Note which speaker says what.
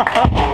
Speaker 1: uh,